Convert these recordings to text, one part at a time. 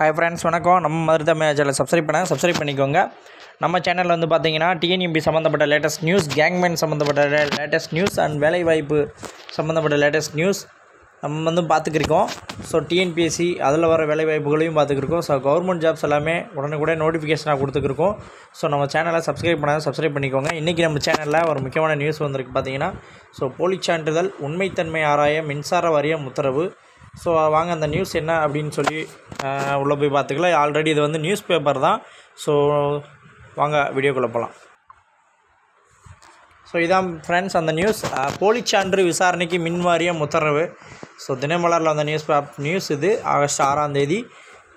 Hi friends வணக்கம். நம்ம Madurai Tamil channel subscribe பண்ண சப்ஸ்கிரைப் பண்ணிக்கோங்க. நம்ம சேனலில் வந்து பார்த்தீங்கன்னா டிஎன்இபி சம்மந்தப்பட்ட லேட்டஸ்ட் நியூஸ் கேங்மேன் சம்மந்தப்பட்ட லேட்டஸ்ட் நியூஸ் அண்ட் வேலைவாய்ப்பு சம்மந்தப்பட்ட லேட்டஸ்ட் நியூஸ் நம்ம வந்து பார்த்துக்கிருக்கோம் ஸோ டிஎன்பிஎஸ்சி அதில் வர வேலைவாய்ப்புகளையும் பார்த்துக்கிருக்கோம் ஸோ கவர்மெண்ட் ஜாப்ஸ் எல்லாமே உடனுக்குடன் நோட்டிஃபிகேஷனாக கொடுத்துருக்கோம் ஸோ நம்ம சேனலை சப்ஸ்கிரைப் பண்ணாத சப்ஸ்கிரைப் பண்ணிக்கோங்க. இன்றைக்கி நம்ம சேனலில் ஒரு முக்கியமான நியூஸ் வந்திருக்கு பார்த்தீங்கன்னா ஸோ போலி சான்றிதழ் உண்மைத்தன்மை ஆராய மின்சார வாரியம் உத்தரவு ஸோ வாங்க அந்த நியூஸ் என்ன அப்படின்னு சொல்லி உள்ளே போய் பார்த்துக்கலாம். ஆல்ரெடி இது வந்து நியூஸ் பேப்பர் தான். ஸோ வாங்க வீடியோக்குள்ளே போகலாம் ஸோ இதான் ஃப்ரெண்ட்ஸ் அந்த நியூஸ் போலிச்சான்று விசாரணைக்கு மின் வாரியம் உத்தரவு ஸோ தினமலரில் அந்த நியூஸ் பேப் நியூஸ் இது ஆகஸ்ட் ஆறாம் தேதி.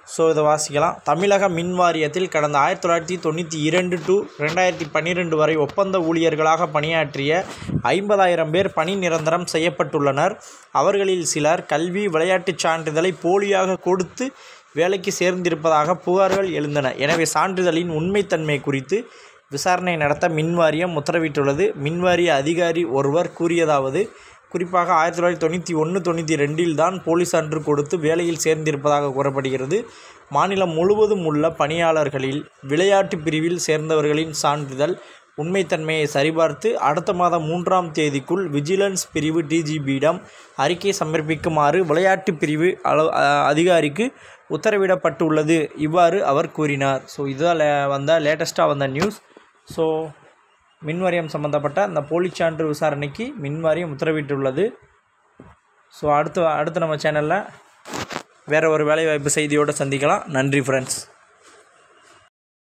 ஸோ இதை வாசிக்கலாம். தமிழக மின் வாரியத்தில் கடந்த ஆயிரத்தி தொள்ளாயிரத்தி தொண்ணூற்றி இரண்டு டு ரெண்டாயிரத்தி பன்னிரெண்டு வரை ஒப்பந்த ஊழியர்களாக பணியாற்றிய ஐம்பதாயிரம் பேர் பணி நிரந்தரம் செய்யப்பட்டுள்ளனர். அவர்களில் சிலர் கல்வி விளையாட்டுச் சான்றிதழை போலியாக கொடுத்து வேலைக்கு சேர்ந்திருப்பதாக புகார்கள் எழுந்தன. எனவே சான்றிதழின் உண்மைத்தன்மை குறித்து விசாரணை நடத்த மின்வாரியம் உத்தரவிட்டுள்ளது. மின்வாரிய அதிகாரி ஒருவர் கூறியதாவது குறிப்பாக ஆயிரத்தி தொள்ளாயிரத்தி தொண்ணூற்றி ஒன்று தொண்ணூற்றி ரெண்டில் தான் போலீஸ் அன்று கொடுத்து வேலையில் சேர்ந்திருப்பதாக கூறப்படுகிறது. மாநிலம் முழுவதும் உள்ள பணியாளர்களில் விளையாட்டு பிரிவில் சேர்ந்தவர்களின் சான்றிதழ் உண்மைத்தன்மையை சரிபார்த்து அடுத்த மாதம் மூன்றாம் தேதிக்குள் விஜிலன்ஸ் பிரிவு டிஜிபியிடம் அறிக்கை சமர்ப்பிக்குமாறு விளையாட்டு பிரிவு அளவு அதிகாரிக்கு உத்தரவிடப்பட்டுள்ளது. இவ்வாறு அவர் கூறினார். ஸோ இதுதான் வந்த லேட்டஸ்ட்டாக வந்த நியூஸ் ஸோ மின்வாரியம் சம்மந்தப்பட்ட அந்த போலிச் சான்று விசாரணைக்கு மின்வாரியம் உத்தரவிட்டுள்ளது. ஸோ அடுத்து அடுத்து நம்ம சேனலில் வேறு ஒரு வேலைவாய்ப்பு செய்தியோடு சந்திக்கலாம். நன்றி ஃப்ரெண்ட்ஸ்